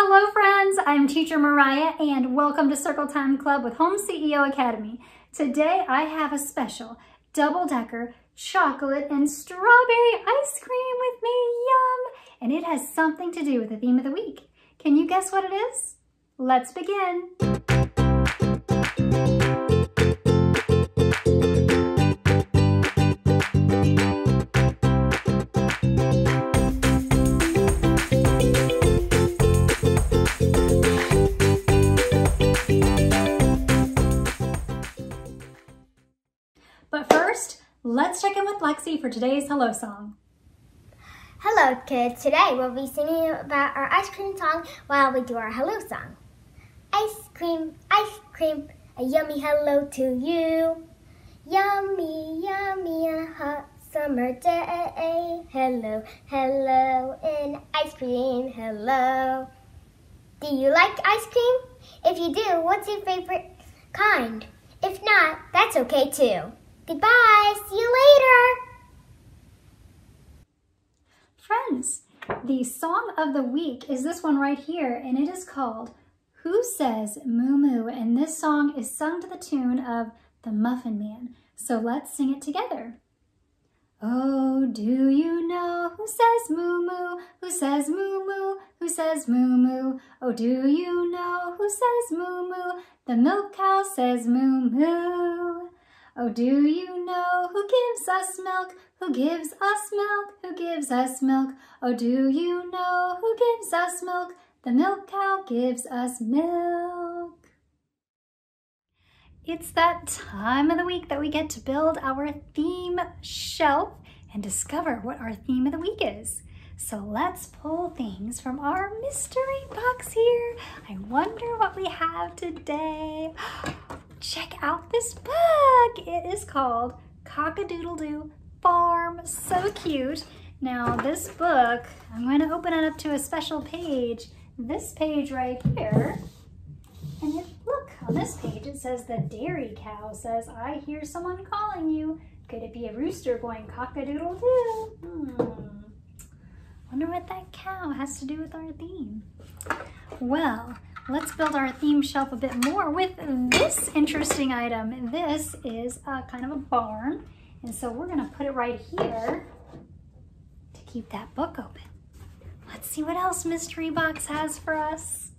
Hello friends, I'm teacher Mariah and welcome to Circle Time Club with Home CEO Academy. Today I have a special double-decker chocolate and strawberry ice cream with me, yum! And it has something to do with the theme of the week. Can you guess what it is? Let's begin. With Lexi for today's hello song. Hello kids, today we'll be singing about our ice cream song while we do our hello song. Ice cream, ice cream, a yummy hello to you. Yummy, yummy, a hot summer day. Hello, hello, and ice cream, hello. Do you like ice cream? If you do, what's your favorite kind? If not, that's okay too. Goodbye. See you later. Friends, the song of the week is this one right here, and it is called Who Says Moo Moo? And this song is sung to the tune of The Muffin Man. So let's sing it together. Oh, do you know who says moo moo? Who says moo moo? Who says moo moo? Oh, do you know who says moo moo? The milk cow says moo moo. Oh, do you know who gives us milk? Who gives us milk? Who gives us milk? Oh, do you know who gives us milk? The milk cow gives us milk. It's that time of the week that we get to build our theme shelf and discover what our theme of the week is. So let's pull things from our mystery box here. I wonder what we have today. Oh, check out this book. It is called Cock-a-Doodle-Doo Farm. So cute. Now this book, I'm going to open it up to a special page. This page right here. And it, look, on this page it says the dairy cow says, I hear someone calling you. Could it be a rooster going cock-a-doodle-doo? Hmm. Wonder what that cow has to do with our theme. Well, let's build our theme shelf a bit more with this interesting item. This is a kind of a barn. And so we're gonna put it right here to keep that book open. Let's see what else Mystery Box has for us.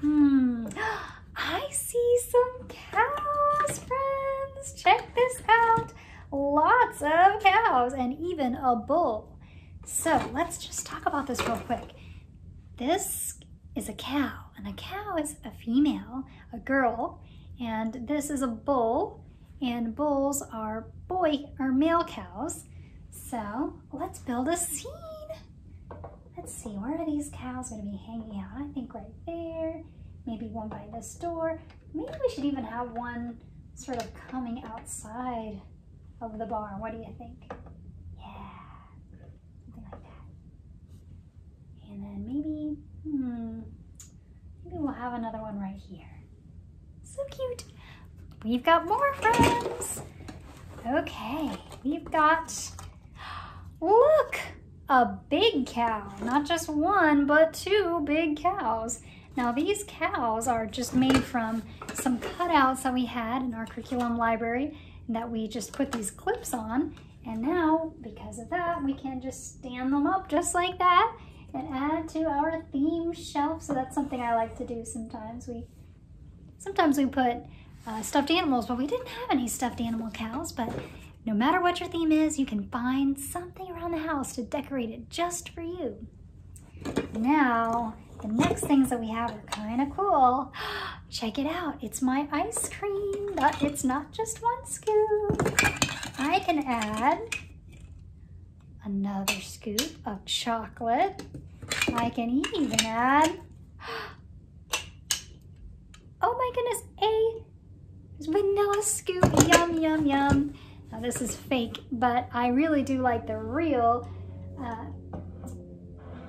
Hmm, I see some cows, friends. Check this out. Lots of cows and even a bull. So let's just talk about this real quick. This is a cow, and a cow is a female, a girl, and this is a bull, and bulls are boy or male cows. So let's build a scene. Let's see, where are these cows gonna be hanging out? I think right there, maybe one by this door. Maybe we should even have one sort of coming outside of the barn. What do you think? Yeah, something like that. And then maybe Hmm, maybe we'll have another one right here. So cute. We've got more friends. Okay, we've got, look, a big cow. Not just one, but two big cows. Now these cows are just made from some cutouts that we had in our curriculum library that we just put these clips on. And now, because of that, we can just stand them up just like that and add to our theme shelf. So that's something I like to do sometimes. We Sometimes we put uh, stuffed animals, but we didn't have any stuffed animal cows. But no matter what your theme is, you can find something around the house to decorate it just for you. Now, the next things that we have are kind of cool. Check it out. It's my ice cream. But it's not just one scoop. I can add another scoop of chocolate. I can even add, oh my goodness, a vanilla scoop. Yum, yum, yum. Now this is fake, but I really do like the real uh,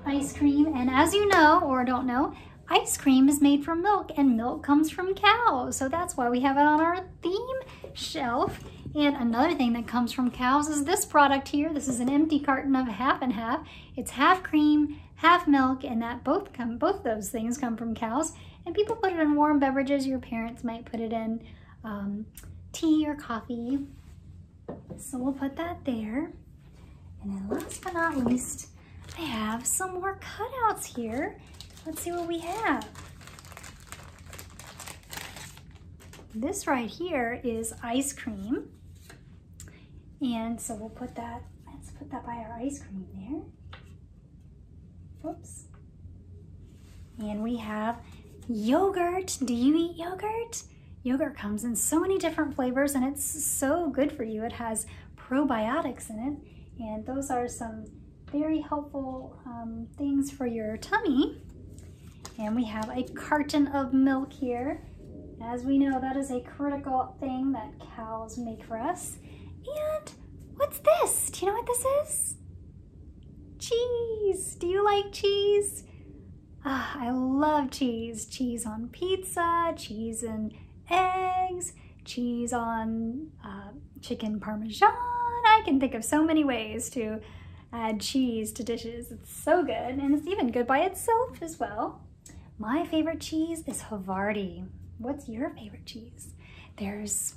ice cream. And as you know, or don't know, ice cream is made from milk and milk comes from cows. So that's why we have it on our theme shelf. And another thing that comes from cows is this product here. This is an empty carton of half and half. It's half cream, half milk and that both come both those things come from cows. And people put it in warm beverages. Your parents might put it in um, tea or coffee. So we'll put that there. And then last but not least I have some more cutouts here. Let's see what we have. This right here is ice cream and so we'll put that let's put that by our ice cream there Oops. And we have yogurt. Do you eat yogurt? Yogurt comes in so many different flavors and it's so good for you. It has probiotics in it and those are some very helpful um, things for your tummy. And we have a carton of milk here. As we know, that is a critical thing that cows make for us. And what's this? Do you know what this is? cheese. Do you like cheese? Ah, I love cheese. Cheese on pizza, cheese and eggs, cheese on uh, chicken parmesan. I can think of so many ways to add cheese to dishes. It's so good, and it's even good by itself as well. My favorite cheese is Havarti. What's your favorite cheese? There's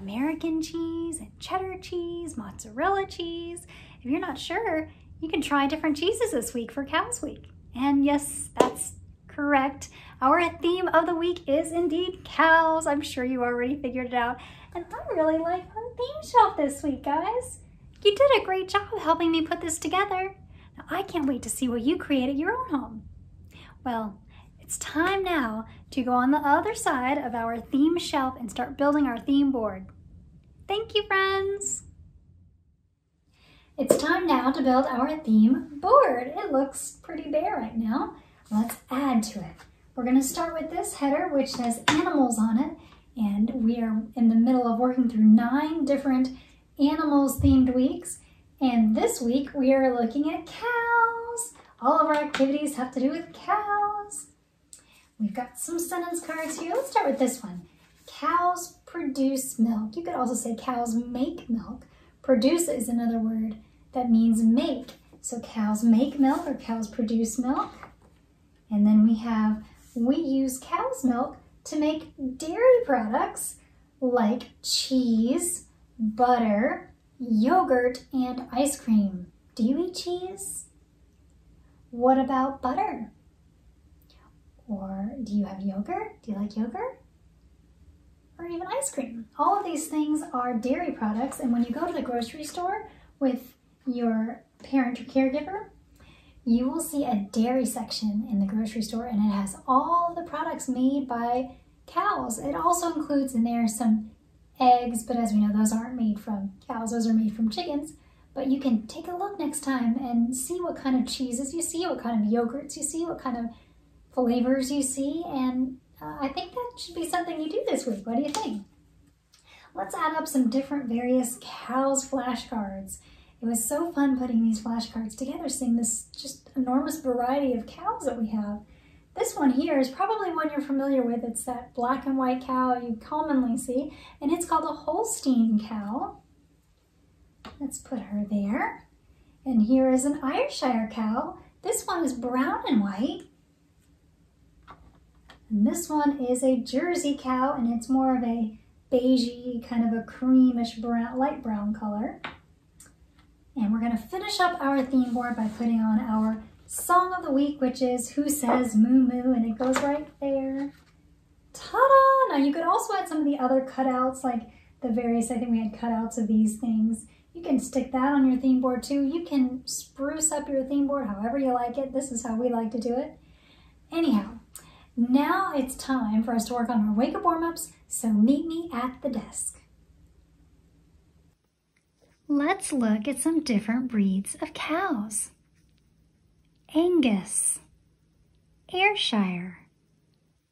American cheese and cheddar cheese, mozzarella cheese. If you're not sure, you can try different cheeses this week for Cows Week. And yes, that's correct. Our theme of the week is indeed cows. I'm sure you already figured it out. And I really like our theme shelf this week, guys. You did a great job helping me put this together. Now, I can't wait to see what you create at your own home. Well, it's time now to go on the other side of our theme shelf and start building our theme board. Thank you, friends. It's time now to build our theme board. It looks pretty bare right now. Let's add to it. We're gonna start with this header, which says animals on it, and we are in the middle of working through nine different animals themed weeks. And this week we are looking at cows. All of our activities have to do with cows. We've got some sentence cards here. Let's start with this one. Cows produce milk. You could also say cows make milk. Produce is another word that means make. So cows make milk or cows produce milk. And then we have, we use cow's milk to make dairy products like cheese, butter, yogurt, and ice cream. Do you eat cheese? What about butter? Or do you have yogurt? Do you like yogurt? or even ice cream. All of these things are dairy products, and when you go to the grocery store with your parent or caregiver, you will see a dairy section in the grocery store, and it has all the products made by cows. It also includes in there some eggs, but as we know, those aren't made from cows, those are made from chickens. But you can take a look next time and see what kind of cheeses you see, what kind of yogurts you see, what kind of flavors you see, and uh, I think that should be something you do this week. What do you think? Let's add up some different various cows flashcards. It was so fun putting these flashcards together, seeing this just enormous variety of cows that we have. This one here is probably one you're familiar with. It's that black and white cow you commonly see, and it's called a Holstein cow. Let's put her there. And here is an Ayrshire cow. This one is brown and white. And this one is a Jersey cow and it's more of a beigey, kind of a creamish brown, light brown color. And we're gonna finish up our theme board by putting on our song of the week, which is Who Says Moo Moo, and it goes right there. Ta-da! Now you could also add some of the other cutouts, like the various, I think we had cutouts of these things. You can stick that on your theme board too. You can spruce up your theme board however you like it. This is how we like to do it. Anyhow, now it's time for us to work on our wake up warm-ups, so meet me at the desk. Let's look at some different breeds of cows. Angus, Ayrshire,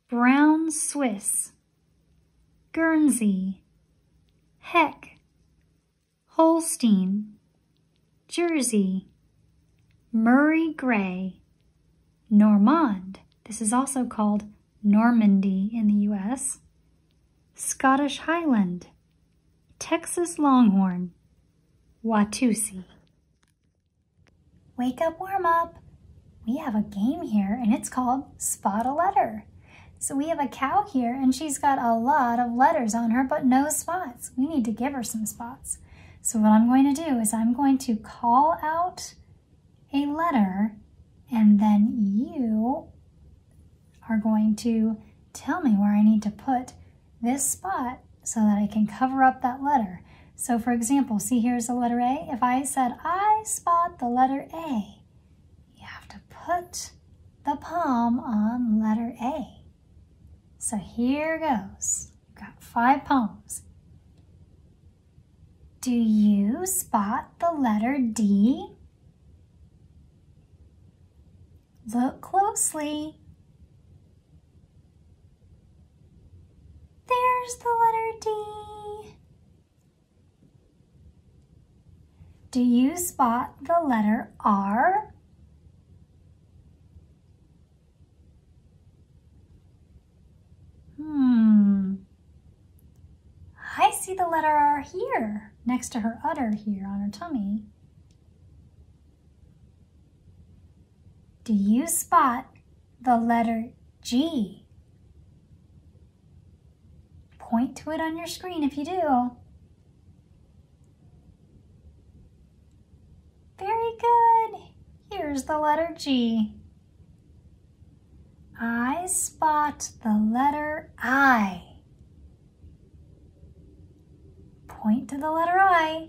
Brown Swiss, Guernsey, Heck, Holstein, Jersey, Murray Grey, Normande, this is also called Normandy in the U.S., Scottish Highland, Texas Longhorn, Watusi. Wake up, warm up. we have a game here and it's called Spot a Letter. So we have a cow here and she's got a lot of letters on her but no spots. We need to give her some spots. So what I'm going to do is I'm going to call out a letter and then you are going to tell me where I need to put this spot so that I can cover up that letter. So for example, see here's the letter A. If I said I spot the letter A, you have to put the palm on letter A. So here goes. You've got five palms. Do you spot the letter D? Look closely. There's the letter D. Do you spot the letter R? Hmm. I see the letter R here, next to her udder here on her tummy. Do you spot the letter G? Point to it on your screen if you do. Very good. Here's the letter G. I spot the letter I. Point to the letter I.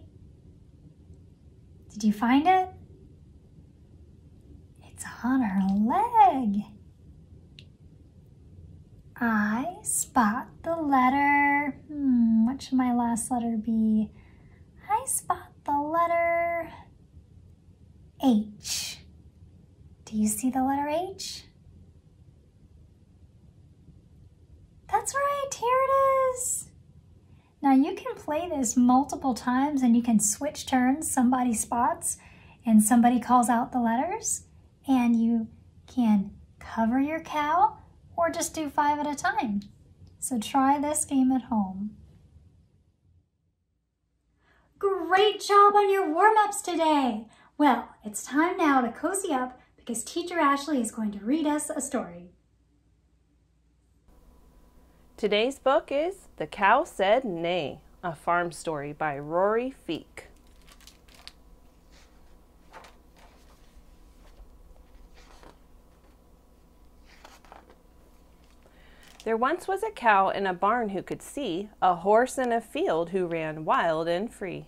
Did you find it? It's on her leg. I spot the letter, hmm, what should my last letter be? I spot the letter H. Do you see the letter H? That's right, here it is. Now you can play this multiple times and you can switch turns. Somebody spots and somebody calls out the letters and you can cover your cow or just do five at a time. So try this game at home. Great job on your warm-ups today. Well, it's time now to cozy up because Teacher Ashley is going to read us a story. Today's book is The Cow Said Nay, a farm story by Rory Feek. There once was a cow in a barn who could see, a horse in a field who ran wild and free.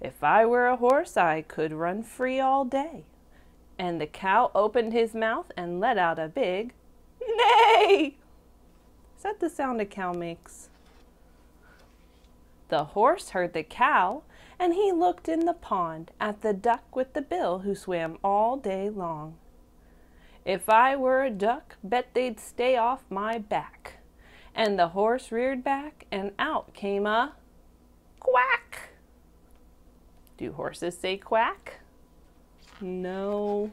If I were a horse, I could run free all day. And the cow opened his mouth and let out a big neigh that the sound a cow makes? The horse heard the cow, and he looked in the pond at the duck with the bill who swam all day long. If I were a duck, bet they'd stay off my back. And the horse reared back, and out came a quack. Do horses say quack? No.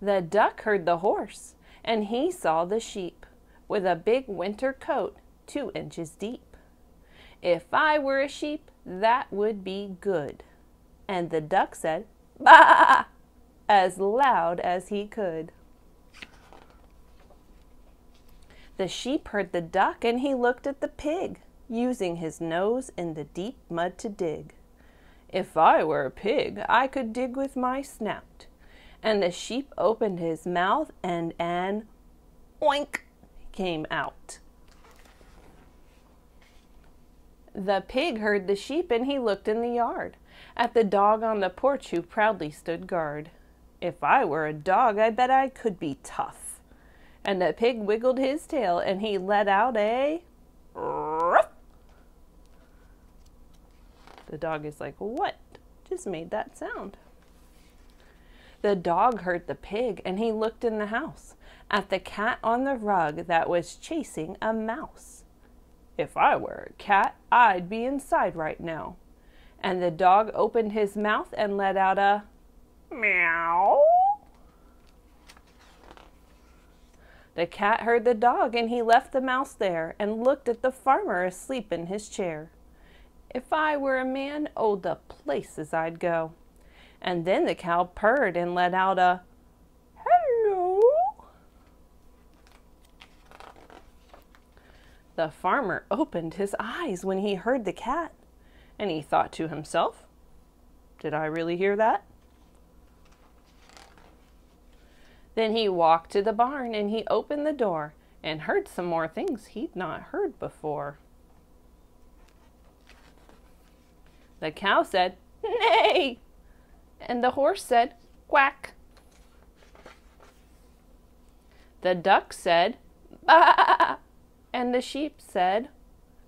The duck heard the horse, and he saw the sheep with a big winter coat two inches deep. If I were a sheep, that would be good. And the duck said, Bah! As loud as he could. The sheep heard the duck and he looked at the pig, using his nose in the deep mud to dig. If I were a pig, I could dig with my snout. And the sheep opened his mouth and an oink came out. The pig heard the sheep and he looked in the yard at the dog on the porch who proudly stood guard. If I were a dog, I bet I could be tough. And the pig wiggled his tail and he let out a ruff. The dog is like, What just made that sound? The dog heard the pig and he looked in the house at the cat on the rug that was chasing a mouse. If I were a cat, I'd be inside right now. And the dog opened his mouth and let out a meow. The cat heard the dog and he left the mouse there and looked at the farmer asleep in his chair. If I were a man, oh, the places I'd go. And then the cow purred and let out a hello. The farmer opened his eyes when he heard the cat, and he thought to himself, Did I really hear that? Then he walked to the barn and he opened the door and heard some more things he'd not heard before. The cow said, Nay! And the horse said, Quack! The duck said, Bah! And the sheep said,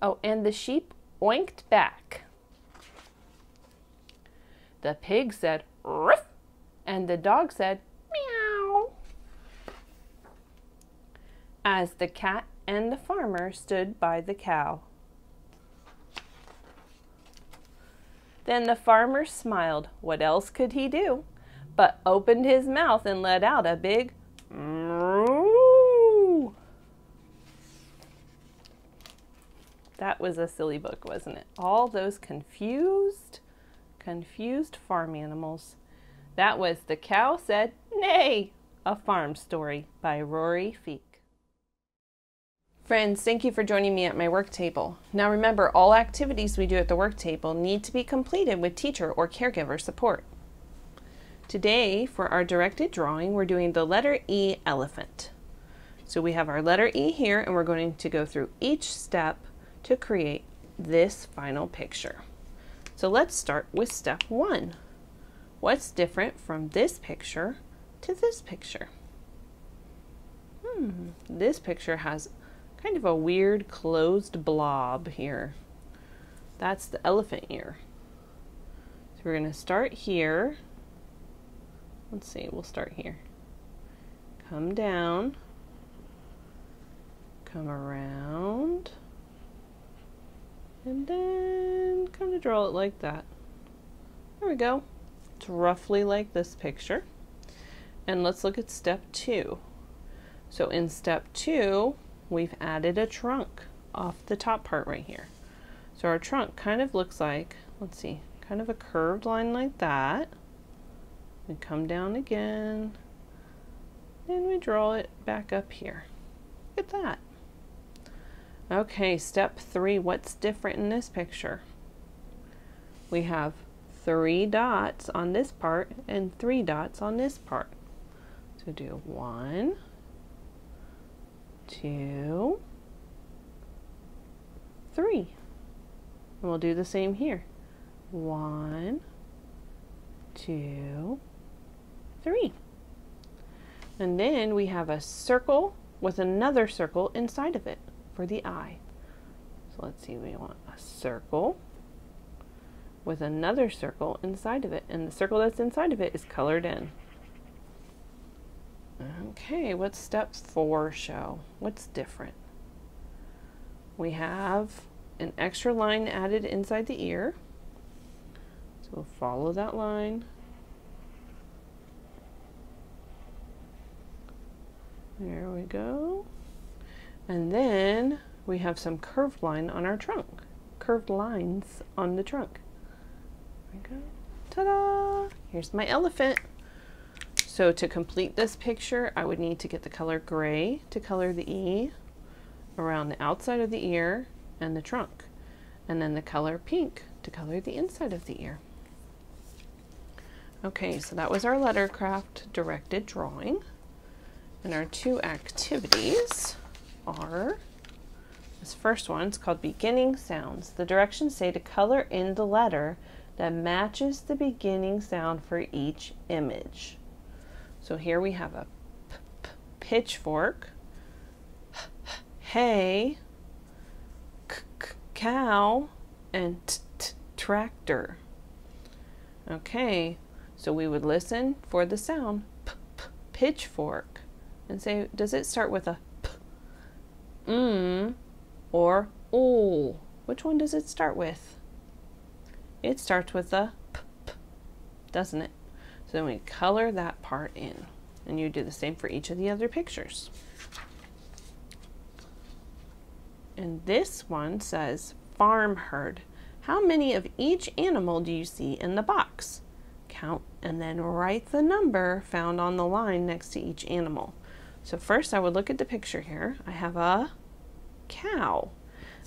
Oh, and the sheep oinked back. The pig said, Ruff! And the dog said, Meow! As the cat and the farmer stood by the cow. Then the farmer smiled. What else could he do? But opened his mouth and let out a big moo. That was a silly book, wasn't it? All those confused, confused farm animals. That was The Cow Said Nay, a farm story by Rory Feek. Friends, thank you for joining me at my work table. Now remember, all activities we do at the work table need to be completed with teacher or caregiver support. Today, for our directed drawing, we're doing the letter E elephant. So we have our letter E here, and we're going to go through each step to create this final picture. So let's start with step one. What's different from this picture to this picture? Hmm, this picture has kind of a weird closed blob here. That's the elephant ear. So we're going to start here. Let's see, we'll start here. Come down. Come around and then kind of draw it like that. There we go. It's roughly like this picture. And let's look at step two. So in step two, we've added a trunk off the top part right here. So our trunk kind of looks like, let's see, kind of a curved line like that. We come down again, and we draw it back up here. Look at that. Okay, step three, what's different in this picture? We have three dots on this part and three dots on this part. So do one, two, three. And we'll do the same here. One, two, three. And then we have a circle with another circle inside of it for the eye. So let's see, we want a circle with another circle inside of it, and the circle that's inside of it is colored in. Okay, what's step four show? What's different? We have an extra line added inside the ear. So we'll follow that line. There we go. And then we have some curved line on our trunk. Curved lines on the trunk. There we go. Ta-da! Here's my elephant. So to complete this picture, I would need to get the color gray to color the E around the outside of the ear and the trunk. And then the color pink to color the inside of the ear. Okay, so that was our lettercraft directed drawing. And our two activities are this first one is called beginning sounds. The directions say to color in the letter that matches the beginning sound for each image. So here we have a p -p pitchfork, hay, cow, and tractor. Okay, so we would listen for the sound p pitchfork and say, does it start with a mm, or oh. Which one does it start with? It starts with a p, p doesn't it? So then we color that part in. And you do the same for each of the other pictures. And this one says farm herd. How many of each animal do you see in the box? count, and then write the number found on the line next to each animal. So first I would look at the picture here. I have a cow,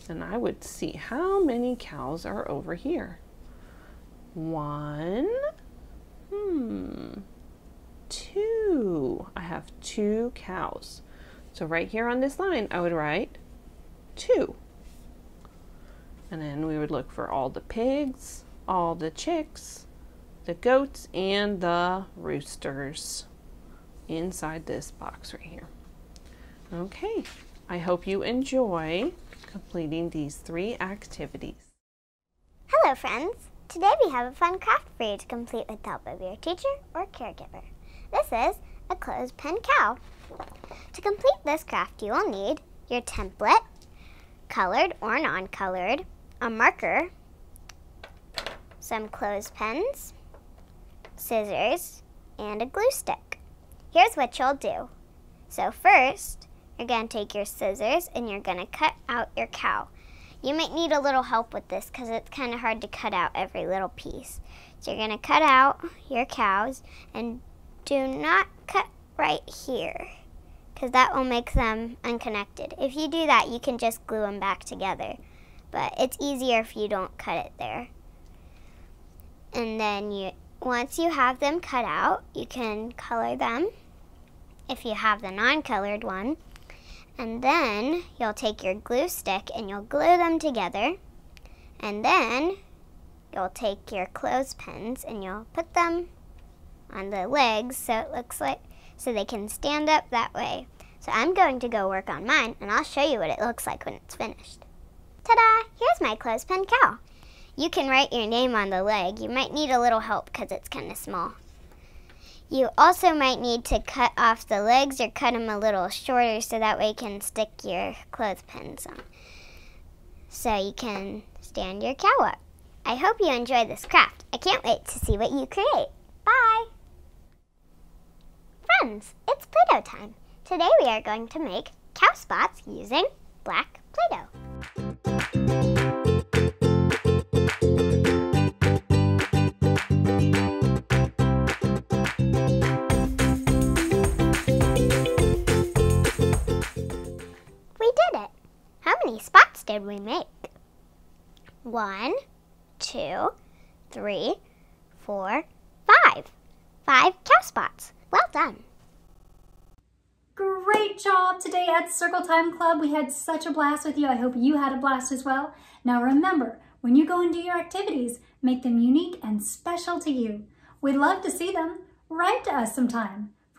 and I would see how many cows are over here. One, hmm, two. I have two cows. So right here on this line, I would write two. And then we would look for all the pigs, all the chicks, the goats, and the roosters inside this box right here. Okay, I hope you enjoy completing these three activities. Hello, friends. Today we have a fun craft for you to complete with the help of your teacher or caregiver. This is a clothespin cow. To complete this craft, you will need your template, colored or non-colored, a marker, some clothespins, scissors, and a glue stick. Here's what you'll do. So first, you're going to take your scissors and you're going to cut out your cow. You might need a little help with this because it's kind of hard to cut out every little piece. So you're going to cut out your cows and do not cut right here because that will make them unconnected. If you do that, you can just glue them back together but it's easier if you don't cut it there. And then you once you have them cut out, you can color them if you have the non-colored one. And then you'll take your glue stick and you'll glue them together. And then you'll take your clothespins and you'll put them on the legs so it looks like so they can stand up that way. So I'm going to go work on mine and I'll show you what it looks like when it's finished. Ta-da! Here's my clothespin cow. You can write your name on the leg. You might need a little help because it's kind of small. You also might need to cut off the legs or cut them a little shorter so that way you can stick your clothespins on. So you can stand your cow up. I hope you enjoy this craft. I can't wait to see what you create. Bye! Friends, it's Play-Doh time. Today we are going to make cow spots using black Play-Doh. Did we make? One, two, three, four, five. Five cow spots. Well done. Great job today at Circle Time Club. We had such a blast with you. I hope you had a blast as well. Now remember, when you go and do your activities, make them unique and special to you. We'd love to see them. Write to us sometime.